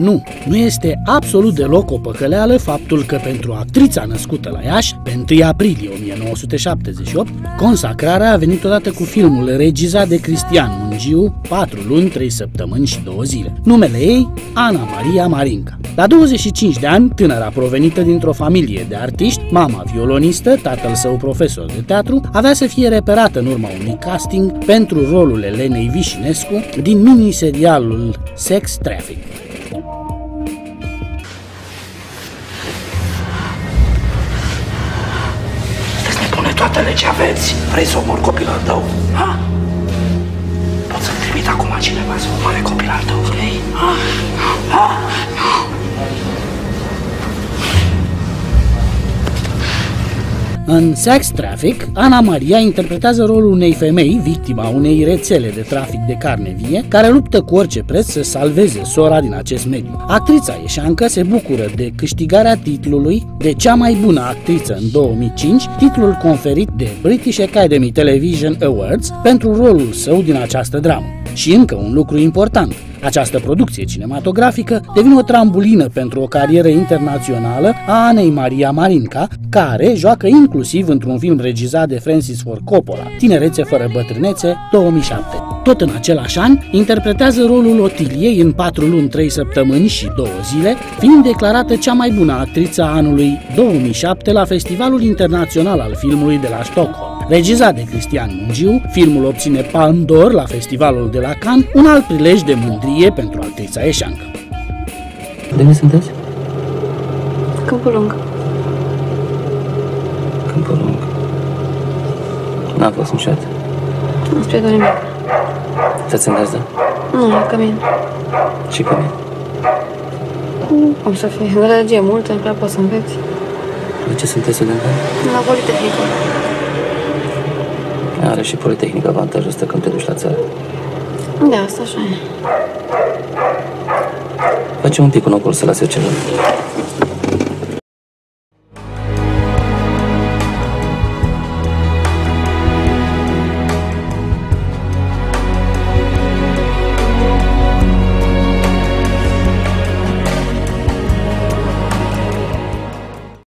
Nu, nu este absolut deloc o păcăleală faptul că pentru actrița născută la Iași, pe 1 aprilie 1978, consacrarea a venit odată cu filmul regizat de Cristian Mungiu, 4 luni, 3 săptămâni și 2 zile. Numele ei, Ana Maria Marinca. La 25 de ani, tânăra provenită dintr-o familie de artiști, mama violonistă, tatăl său profesor de teatru, avea să fie reperată în urma unui casting pentru rolul Elenei Vișinescu din mini-serialul Sex Traffic. Toată legea aveți. Vrei să omor copilul tău? Ha? Pot să-l trimit acum cineva să omoare copilul tău, vrei? Ha? Ha? În Sex Traffic, Ana Maria interpretează rolul unei femei, victima unei rețele de trafic de carne vie, care luptă cu orice preț să salveze sora din acest mediu. Actrița ieșancă se bucură de câștigarea titlului de cea mai bună actriță în 2005, titlul conferit de British Academy Television Awards pentru rolul său din această dramă. Și încă un lucru important, această producție cinematografică devine o trambulină pentru o carieră internațională a Anei Maria Marinca, care joacă inclusiv într-un film regizat de Francis Ford Coppola, Tinerețe fără bătrânețe, 2007. Tot în același an, interpretează rolul Otiliei în 4 luni, 3 săptămâni și 2 zile, fiind declarată cea mai bună actriță a anului 2007 la Festivalul Internațional al Filmului de la Stockholm. Regizat de Cristian Mungiu, filmul obține Palme d'Or la Festivalul de la Cannes, un alt prilej de mândrie pentru actrița eșancă. De unde sunteți? Câmpul Lung. Câmpul Lung. N-am fost niciodată. Spre Doamne Stați în gazdă? Nu, la cămin. Și pe mine. Cum să fie? Gălăgie multă, nu prea poți să înveți. De ce sunteți studentă? La Politehnică. Are și Politehnică avantajul ăsta când te duci la țară. Da, asta așa e. Facem un pic un ocol să lase ceva.